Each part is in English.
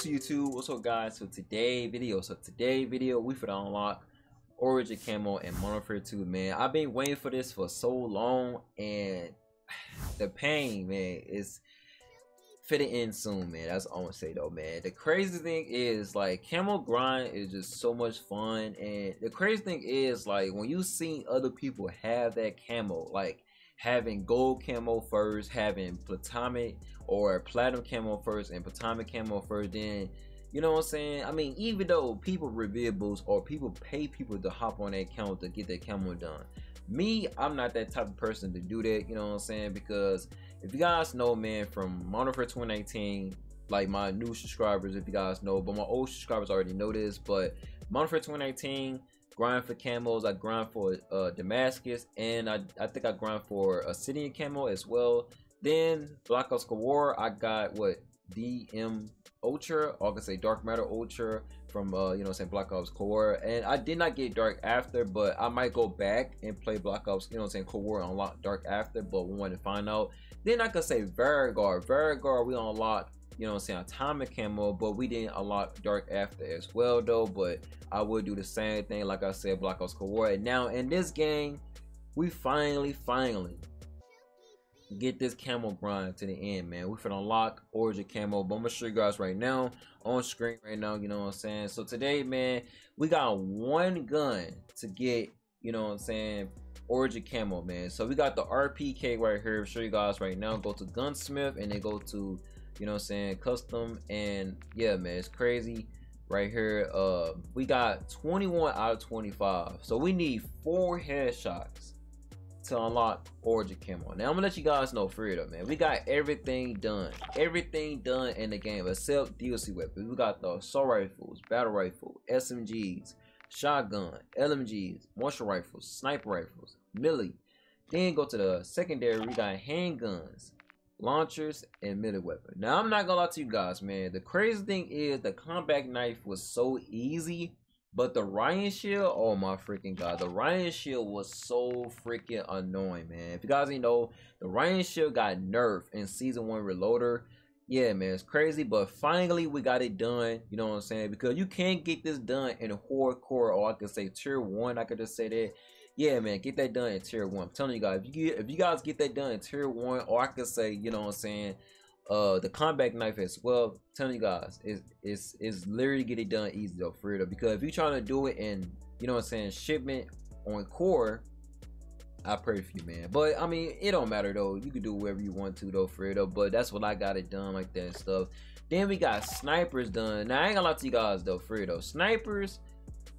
to YouTube? What's up guys? So today video, so today video we finna unlock Orion Camo and Warfare 2 man. I've been waiting for this for so long and the pain man is fitting in soon man. That's all I'm gonna say though man. The crazy thing is like camo grind is just so much fun and the crazy thing is like when you see other people have that camo like having gold camo first, having platonic or platinum camo first and platonic camo first, then you know what I'm saying? I mean, even though people reveal boosts or people pay people to hop on that account to get that camo done. Me, I'm not that type of person to do that, you know what I'm saying? Because if you guys know, man, from Warfare 2019, like my new subscribers, if you guys know, but my old subscribers already know this, but Warfare 2019, grind for camos. I grind for uh, Damascus, and I, I think I grind for a Obsidian camo as well. Then Black Ops War, I got what DM Ultra, or I can say Dark Matter Ultra from uh, you know saying Black Ops Core. And I did not get Dark Aether, but I might go back and play Black Ops, you know saying War unlock Dark Aether, but we want to find out. Then I could say Vanguard. Vanguard we unlocked you know what I'm saying, atomic camo, but we didn't unlock dark aether as well though, but I would do the same thing, like I said, Black Ops War. Now in this game, we finally, finally get this camo grind to the end, man. We finna unlock Orion camo, but I'm gonna show you guys right now on screen right now, you know what I'm saying? So today, man, we got one gun to get, you know what I'm saying, Orion camo, man. So we got the RPK right here. I'll show you guys right now. Go to Gunsmith and then go to you know what I'm saying? Custom and yeah man it's crazy right here. Uh we got 21 out of 25 so we need four headshots to unlock orion camo. Now i'm gonna let you guys know for real man we got everything done. Everything done in the game except dlc weapons. We got the assault rifles battle rifle smgs shotgun lmgs martial rifles sniper rifles melee. Then go to the secondary. We got handguns launchers, and melee weapon. Now, I'm not gonna lie to you guys, man. The crazy thing is the combat knife was so easy, but the Riot Shield, oh my freaking god, the Riot Shield was so freaking annoying, man. If you guys didn't know, the Riot Shield got nerfed in Season 1 Reloader. Yeah, man, it's crazy, but finally we got it done. You know what I'm saying? Because you can't get this done in hardcore, or I could say tier one. I could just say that yeah, man, get that done in tier one. I'm telling you guys, if you get, if you guys get that done in tier one, or I could say, you know what I'm saying, uh, the combat knife as well. I'm telling you guys, it's it's it's literally get it done easy though, for real. Because if you're trying to do it in, you know what I'm saying, shipment on core, I pray for you, man. But I mean, it don't matter though. You can do whatever you want to though. Though. But that's what I got it done like that stuff. Then we got snipers done. Now I ain't gonna lie to you guys though, though. Snipers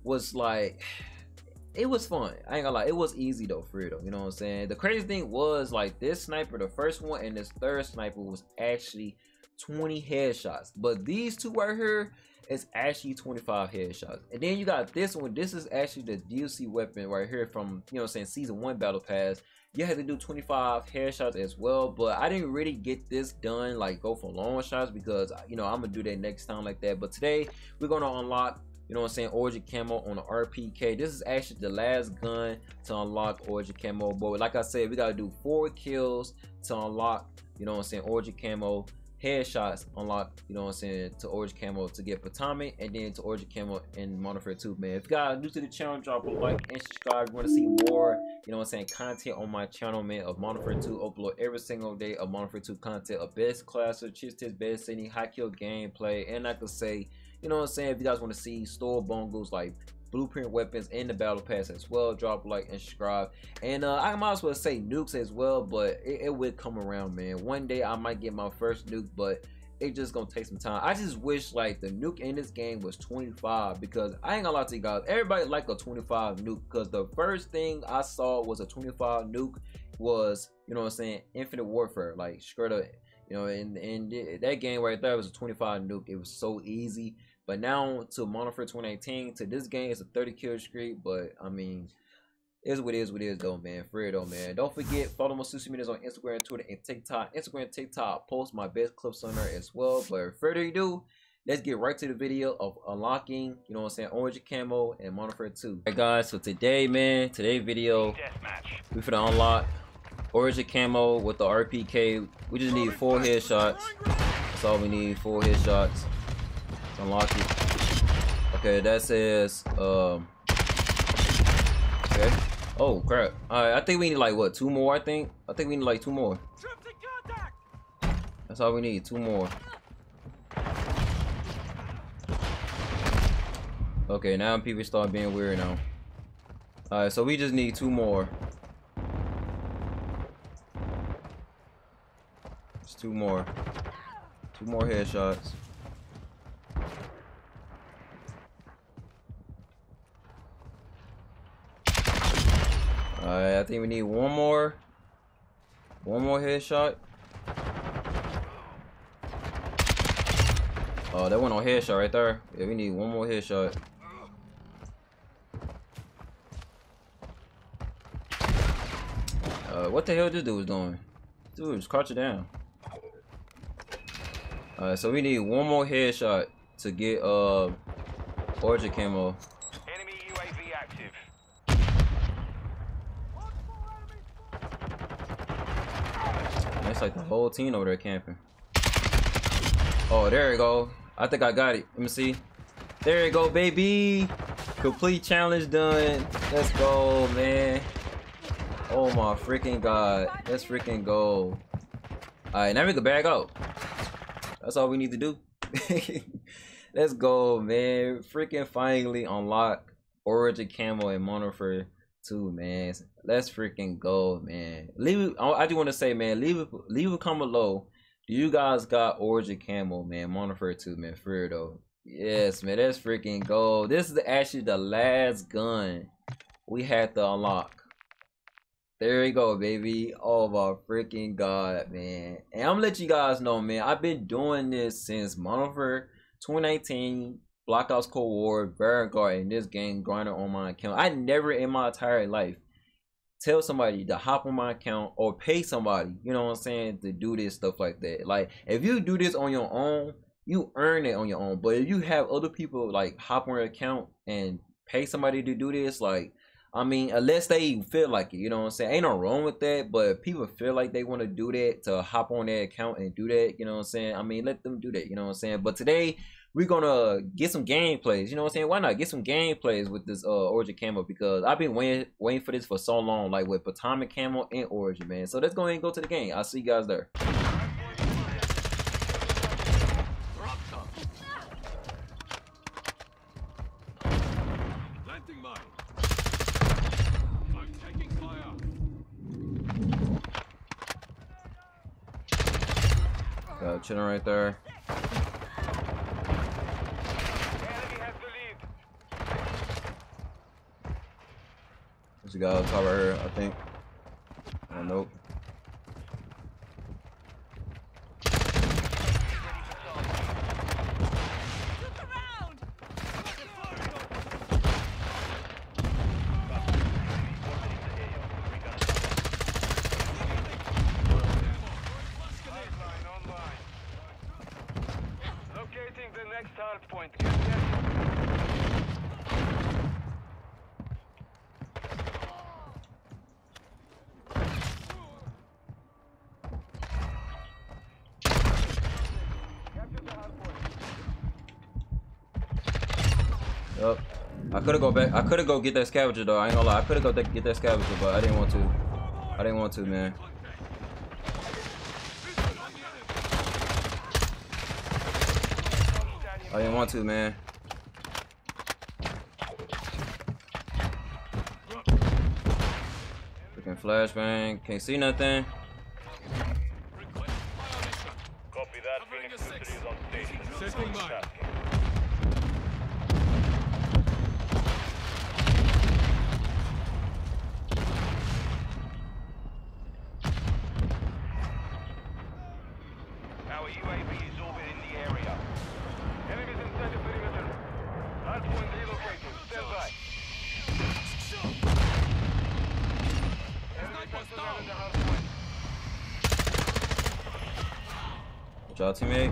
was like it was fun. I ain't gonna lie, it was easy though, for real though. You know what I'm saying? The crazy thing was like this sniper, the first one and this third sniper was actually 20 headshots. But these two right here is actually 25 headshots. And then you got this one. This is actually the DLC weapon right here from you know I'm saying season one battle pass. You had to do 25 headshots as well, but I didn't really get this done like go for long shots because you know I'm gonna do that next time like that. But today we're gonna unlock you know what I'm saying, Orion Camo on the RPK. This is actually the last gun to unlock Orion Camo. But like I said, we gotta do four kills to unlock, you know what I'm saying, Orion Camo. Headshots unlock, you know what I'm saying, to Orion Camo to get Patami and then to Orion Camo Modern Warfare 2, man. If you guys new to the channel, drop a like and subscribe. You want to see more, you know what I'm saying, content on my channel, man, of Warfare 2. Upload every single day of Warfare 2 content, a best class, chits, best any high kill gameplay, and I could say you know what I'm saying? If you guys want to see store bungles like blueprint weapons in the battle pass as well, drop like and subscribe. And uh, I might as well say nukes as well, but it, it will come around, man. One day I might get my first nuke, but it just gonna take some time. I just wish like the nuke in this game was 25 because I ain't gonna lie to you guys. Everybody like a 25 nuke because the first thing I saw was a 25 nuke was you know what I'm saying Infinite Warfare like straight up you know and and that game right there was a 25 nuke. It was so easy. But now to Warfare 2018, to this game, it's a 30 kill streak. But I mean, is what it is what it is though, man. For real though, man. Don't forget, follow my social medias on Instagram, Twitter, and TikTok. Instagram, TikTok, post my best clips on there as well. But further ado, let's get right to the video of unlocking, you know what I'm saying, Orion Camo and Warfare 2. Alright guys, so today, man, today video, we finna unlock Orion Camo with the RPK. We just need four headshots. That's all we need, four headshots. Unlock it. Okay, that says um. Okay. Oh crap! Alright, I think we need like what two more. I think. I think we need like two more. That's all we need. Two more. Okay, now people start being weird now. Alright, so we just need two more. Just two more. Two more headshots. Alright, I think we need one more. One more headshot. Oh, that went on headshot right there. Yeah, we need one more headshot. Uh, what the hell this dude was doing? Dude, just crouch it down. Alright, so we need one more headshot to get uh orion camo. Enemy UAV active. Like the whole team over there camping. Oh, there you go. I think I got it. Let me see. There you go, baby. Complete challenge done. Let's go, man. Oh my freaking god. Let's freaking go. Alright, now we can back out. That's all we need to do. Let's go, man. Freaking finally unlock Orion Camo and Monofer 2, man. Let's freaking go, man. Leave I just want to say, man, leave it leave a comment below. Do you guys got Orion Camo, man? Monofer 2, man. For though. Yes, man. That's freaking gold. This is actually the last gun we had to unlock. There you go, baby. Oh my freaking god, man. And I'm gonna let you guys know, man. I've been doing this since Monover 2019, Black Ops Cold War, Vanguard, and this game grinder on my account. I never in my entire life tell somebody to hop on my account or pay somebody, you know what I'm saying, to do this stuff like that. Like if you do this on your own, you earn it on your own. But if you have other people like hop on your account and pay somebody to do this, like I mean, unless they feel like it, you know what I'm saying? Ain't no wrong with that, but people feel like they want to do that to hop on their account and do that, you know what I'm saying? I mean, let them do that, you know what I'm saying? But today, we're gonna get some gameplays, you know what I'm saying? Why not get some gameplays with this uh Orion Camo because I've been waiting waiting for this for so long, like with Atomic Camo and Orion, man. So let's go ahead and go to the game. I'll see you guys there. Chilling right there. Enemy has the lead. There's a guy on top right here, I think. Oh nope. Next hard point. Get there. Capture the hard point. Yup. I could have go back. I could have go get that scavenger though. I ain't gonna lie. I could have go get that scavenger, but I didn't want to. I didn't want to, man. I didn't want to, man. Freaking flashbang. Can't see nothing. out, teammate.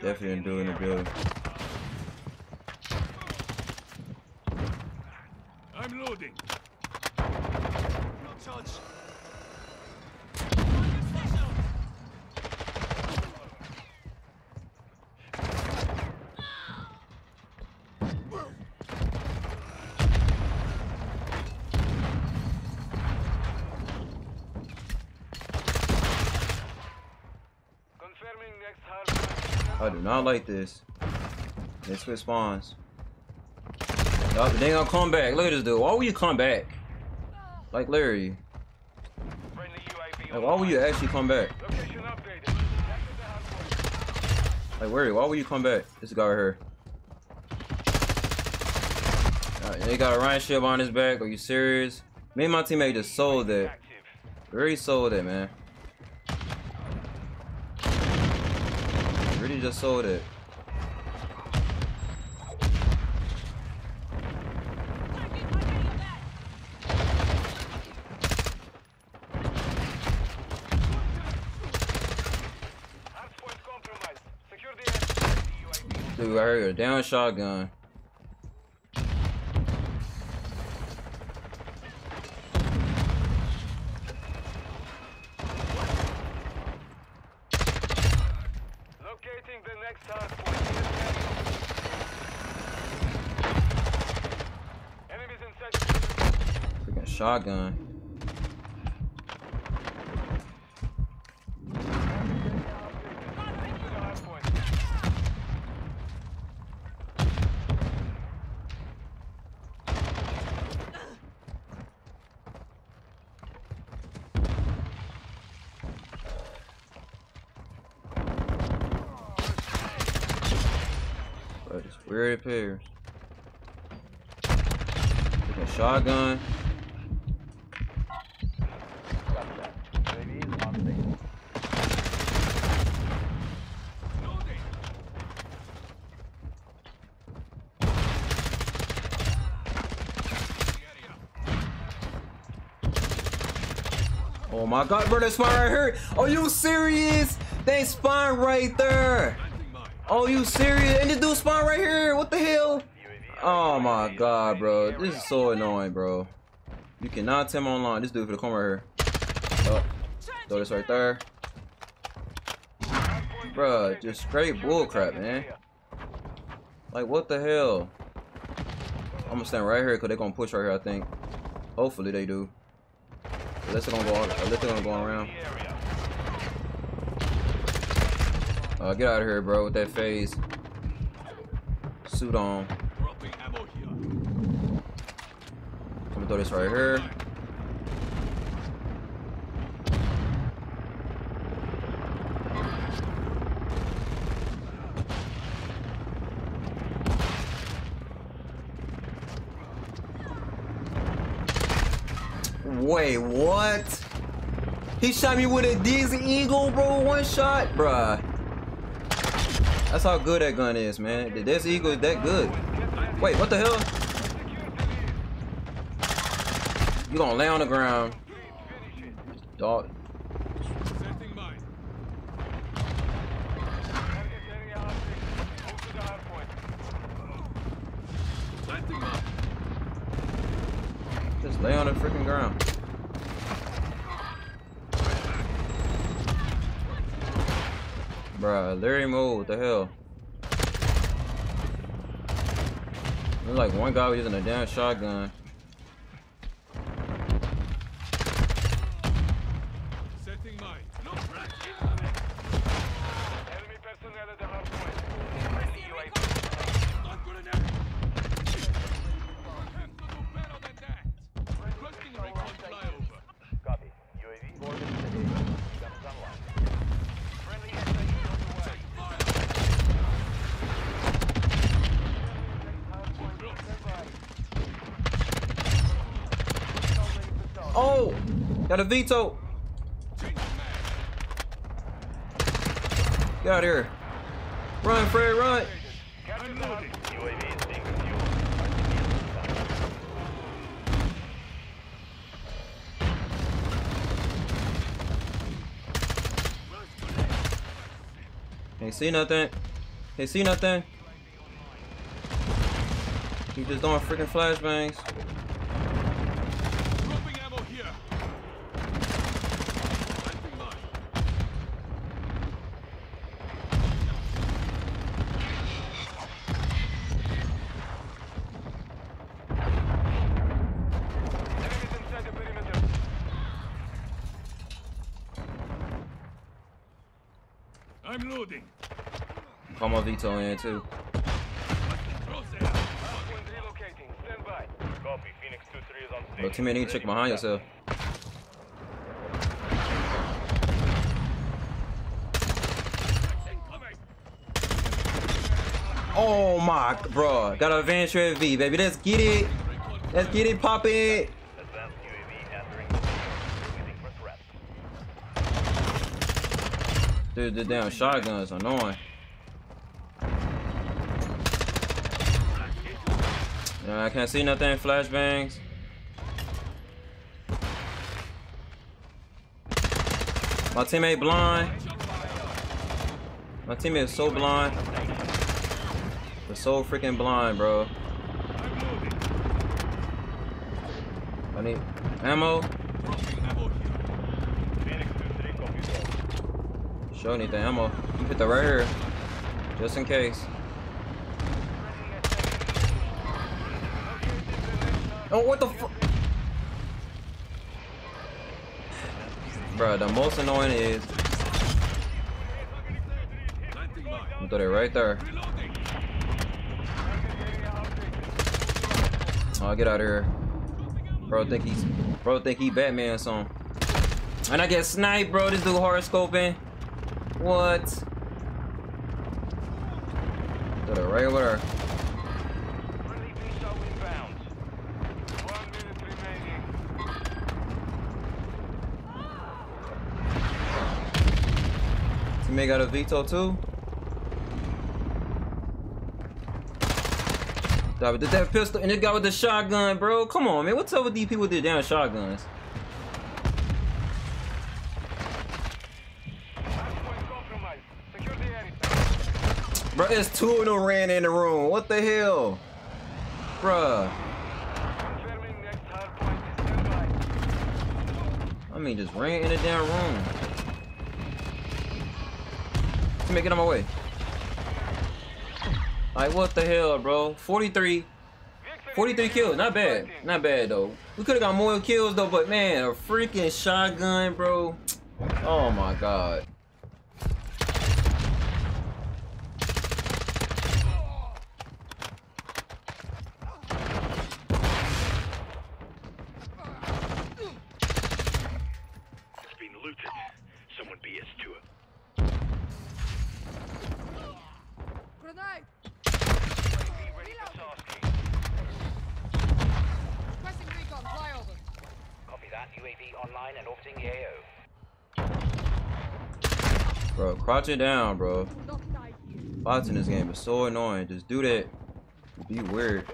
Definitely doing a good. I do not like this. Switch spawns. Y'all, they gonna come back. Look at this dude. Why would you come back? Like Larry. Like, why would you actually come back? Like Larry, why would you come back? This guy right here. Alright, they got a Ryan ship on his back. Are you serious? Me and my teammate just sold that. Really sold it, man. Really just sold it. Hard point compromised. Secure the UAV. Dude, I heard a down shotgun. Locating the next hard point. Enemies inside. Freaking shotgun. Just weird it appears. Freaking shotgun. Loading. The area. Oh Oh my god, bro, that spawn right here. Are you serious? They spawn right there. Oh, you serious? And this dude spawn right here. What the hell? Oh my god, bro. This is so annoying, bro. You cannot tell me online. This dude for the corner right here. Oh, throw this right there. Bruh, just straight bullcrap, man. Like, what the hell? I'm gonna stand right here because they're gonna push right here, I think. Hopefully they do. Unless they're gonna go, unless they're gonna go around. Uh, get out of here, bro, with that phase. Suit on. I'm gonna throw this right here. Wait, what? He shot me with a Desert Eagle, bro. One shot, bruh. That's how good that gun is, man. Desert Eagle is that good. Wait, what the hell? You gonna lay on the ground, dog? Setting mine. Planting mine. Just lay on the freaking ground. Bruh, Larry Moore, what the hell? There's like one guy using a damn shotgun. Got a VTOL! Get out here! Run, Fred, run! Ain't see nothing. Can't see nothing. He just doing freaking flashbangs. Dropping ammo here. Planting mine. Enemies inside the perimeter. I'm loading. Call my Vito in too. Crosshair. Hardpoint relocating. Stand by. Copy. Phoenix 2-3 is on Bro, teammate need check behind yourself. Oh my, bro. Got a Venture V, baby. Let's get it. Let's get it pop Advanced threat. Dude, the damn shotguns annoying. I can't see nothing. Flashbangs. My teammate blind. My teammate is so blind. They're so freaking blind, bro. I need ammo. Dropping ammo here. Phoenix 2-3, copy that. Sure need the ammo. You hit the right here. Just in case. Oh, what the fuck? Bro, the most annoying is mine. it right there. Oh, get out of here. Bro, think he's bro think he Batman or something. And I get sniped, bro. This dude horoscoping. What? Throw it right over there. Teammate got a VTOL too. Guy with that pistol and this guy with the shotgun, bro. Come on, man. What's up with these people with their damn shotguns? Bro, it's two of them ran in the room. What the hell? Bruh. I mean, just ran in the damn room. Let me get on my way. Like, what the hell, bro? 43, 43 kills. Not bad. Not bad, though. We could have got more kills, though, but man, a freaking shotgun, bro. Oh, my God. It's been looted. Someone BS to it. Grenade! UAV ready for tasking. Pressing recon flyover. Copy that. UAV online and orbiting the AO. Bro, crouch it down, bro. Not die here. Bots in this game is so annoying. Just do that. Be weird.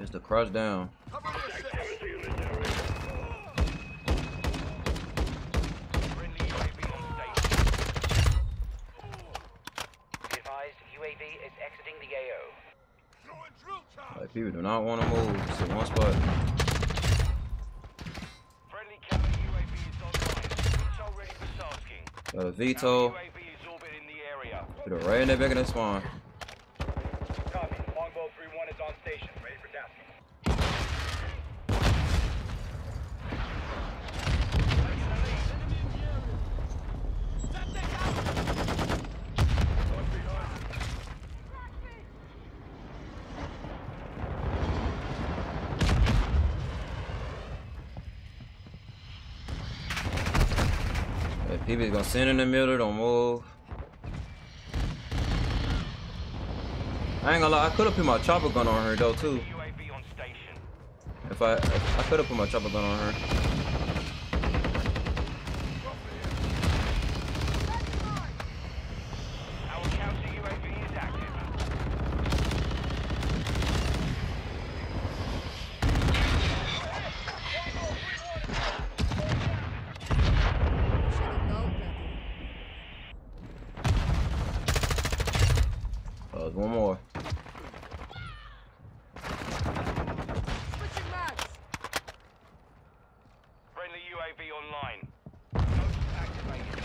Just to crouch down. Friendly UAV on station. Be advised, UAV is exiting the AO. Throwing drill charge. Like, people do not want to move. Just in one spot. Ready for tasking. Got a VTOL. UAV is orbiting the area. Put it right in the back of the spawn. Copy. Longbow 3-1 is on station, ready for tasking. If people gonna sit in the middle, don't move. I ain't gonna lie, I could have put my chopper gun on her though too. UAV on station. If I, if I could have put my chopper gun on her. Our counter UAV is active. Should have known better. online. Notes activated.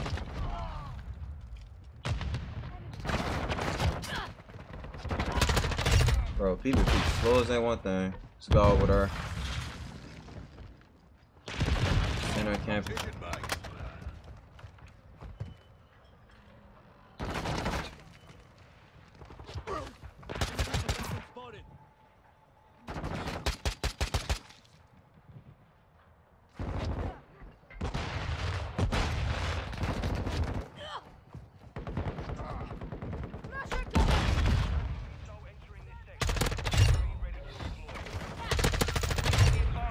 Bro, people that one thing. Let's go over there. Center camping. Changing mags. Spotted. So entering this sector. Being ready to deploy.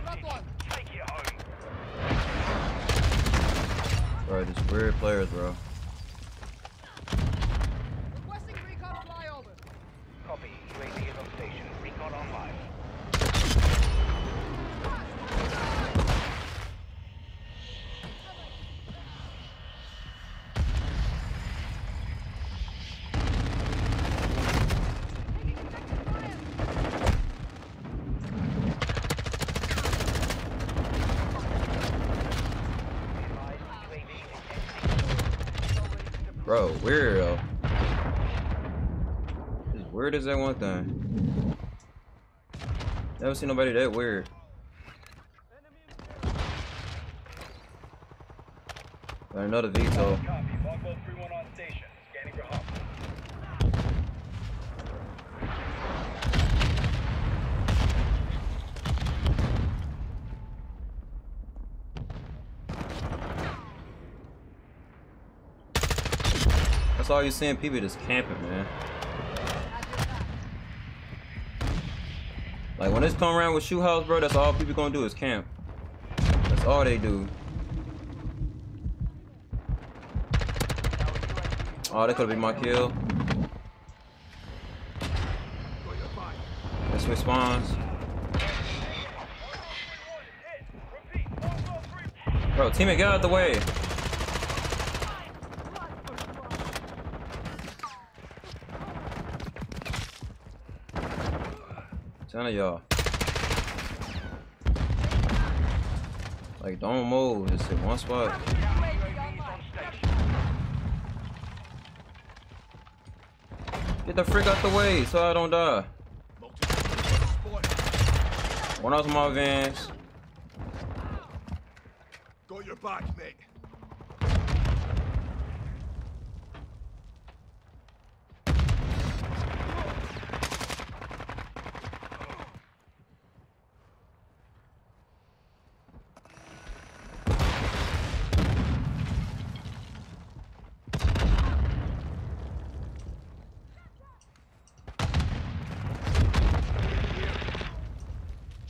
Got one. Take it home. Bro, just weird players, bro. Requesting recon flyover. Copy. UAV is on station. Recon online. Advise UAV intensity. Bro, weird. Uh, as weird as that one thing. Never seen nobody that weird. Got another VTOL. Copy. Longbow 3-1 on station. Scanning for hostiles. That's all you're seeing people just camping, man. Like when it's come around with Shoot House, bro, that's all people gonna do is camp. That's all they do. Oh, that could be my kill. Longbow 3 Bro, teammate, get out of the way. Ten of y'all. Like, don't move. Just in one spot. Get the frick out the way so I don't die. One of my vans. Got your back,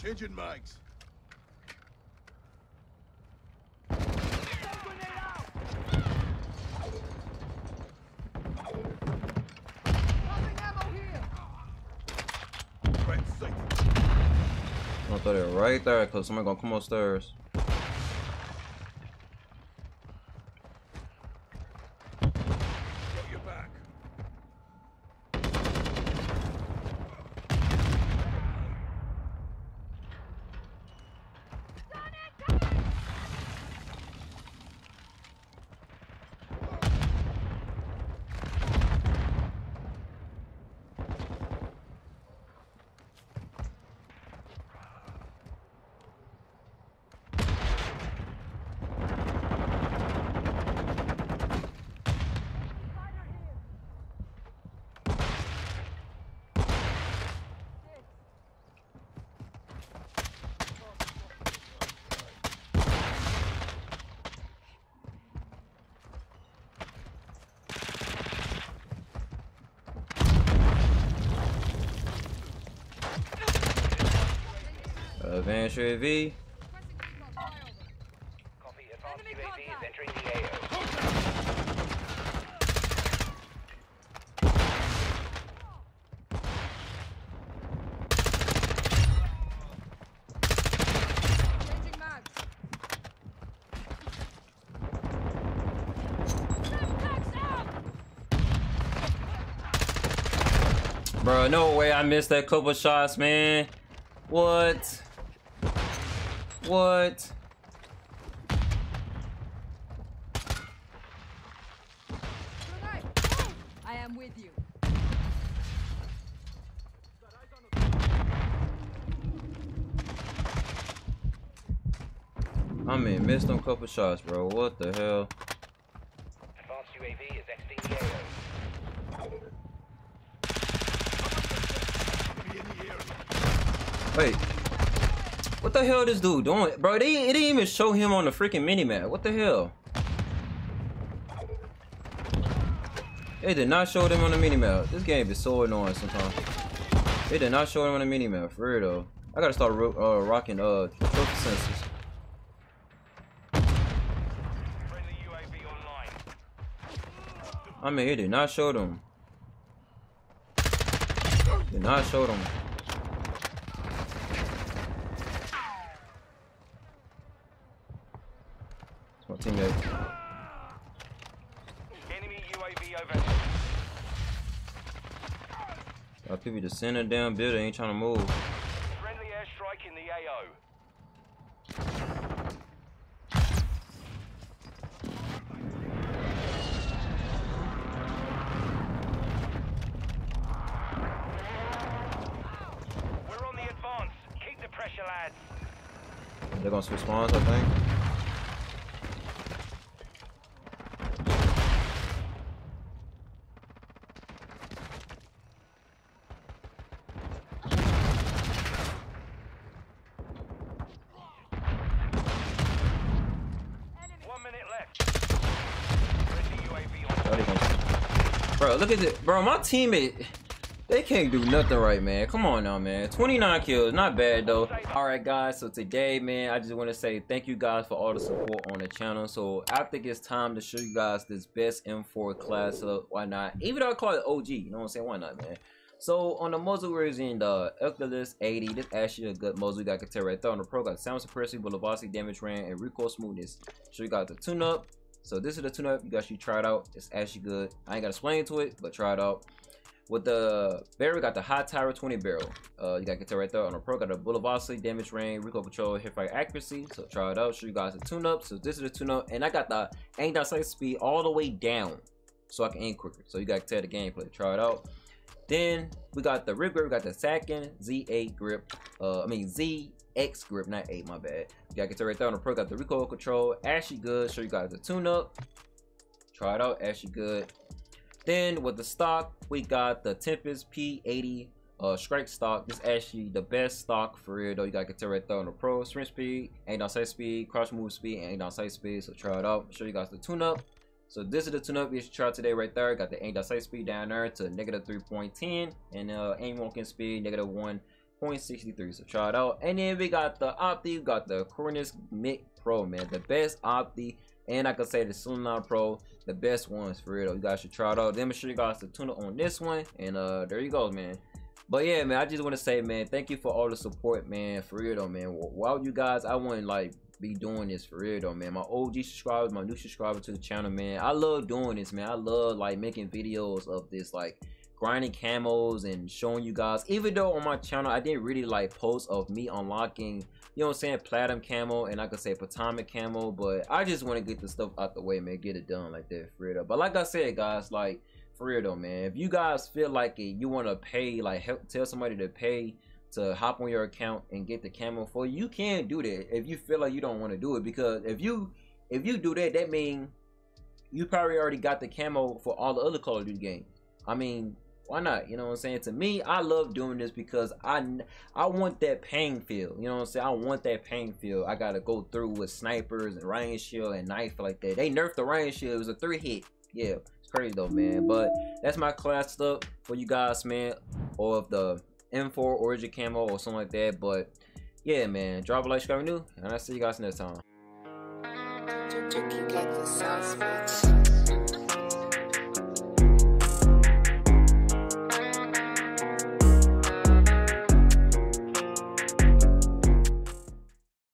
Changing mags. I'm gonna throw that right there because somebody gonna come upstairs. Got your back. Advanced. Bro, no way I missed that couple shots, man. What? What? I am with you. I mean, missed them couple shots, bro. What the hell? Wait, what the hell this dude doing? Bro, they, it didn't even show him on the freaking minimap. What the hell? They did not show them on the minimap. This game is so annoying sometimes. They did not show them on the minimap, for real though. I gotta start ro uh, rocking uh trophy sensors. I mean, it did not show them. Did not show them. My teammate. Enemy UAV overhead. Uh, people just sitting in the damn building, ain't trying to move. Friendly airstrike in the AO. We're on the advance. Keep the pressure, lads. They're gonna switch spawns, I think. One minute left. Friendly UAV on Oh, they gonna- Bro, look at it. Bro, my teammate, they can't do nothing right, man. Come on now, man. 29 kills, not bad though. All right, guys. So today, man, I just want to say thank you guys for all the support on the channel. So I think it's time to show you guys this best M4 class up. Why not? Even though I call it OG, you know what I'm saying? Why not, man? So on the muzzle we're using the Eucalyptus 80. This actually a good muzzle. You got Katera right there on the pro. Got sound suppression, velocity, damage range, and recoil smoothness. So you got the tune up. So this is the tune up. You guys should try it out. It's actually good. I ain't got to explain to it, but try it out. With the barrel, we got the high tower 20 barrel. Uh, you got Katera right there on the pro. Got the bullet velocity, damage range, recoil control, hip fire accuracy. So try it out. Show you guys the tune up. So this is the tune up, and I got the aim down sight speed all the way down, so I can aim quicker. So you got to tell the gameplay. Try it out. Then we got the rib grip. We got the Sakin Z8 grip. Uh, I mean ZX grip, not 8. My bad. You got to get right there on the pro. Got the recoil control. Actually good. Show you guys the tune up. Try it out. Actually good. Then with the stock, we got the Tempest P80 uh strike stock. This actually the best stock for real though. You gotta get right there on the pro sprint speed, aim down sight speed, crouch move speed, and down sight speed. So try it out. Show you guys the tune up. So this is the tune up we should try today right there. Got the aim down sight speed down there to negative 3.10 and uh aim walking speed negative 1.63. So try it out. And then we got the Opti, we got the Cronen Mini Pro, man. The best Opti. And I could say the Slimline Pro, the best ones for real. You guys should try it out. Then make sure you guys the tune up on this one. And uh there you go, man. But yeah, man, I just want to say, man, thank you for all the support, man. For real though, man. Without you guys, I wouldn't like be doing this for real though, man. My OG subscribers, my new subscribers to the channel, man. I love doing this, man. I love like making videos of this, like grinding camos and showing you guys. Even though on my channel, I didn't really like posts of me unlocking, you know what I'm saying, platinum camo and I could say potomac camo. But I just want to get the stuff out the way, man. Get it done like that for real. But like I said, guys, like for real though, man. If you guys feel like it, you want to pay, like help tell somebody to pay to hop on your account and get the camo for you, you can do that if you feel like you don't want to do it. Because if you if you do that, that means you probably already got the camo for all the other Call of Duty games. I mean, why not? You know what I'm saying? To me, I love doing this because I I want that pain feel. You know what I'm saying? I want that pain feel. I gotta go through with snipers and riot shield and knife like that. They nerfed the riot shield. It was a three hit. Yeah, it's crazy though, man. But that's my class stuff for you guys, man. Or of the M4 Orion camo or something like that. But yeah, man. Drop a like, subscribe, new, and I'll see you guys next time.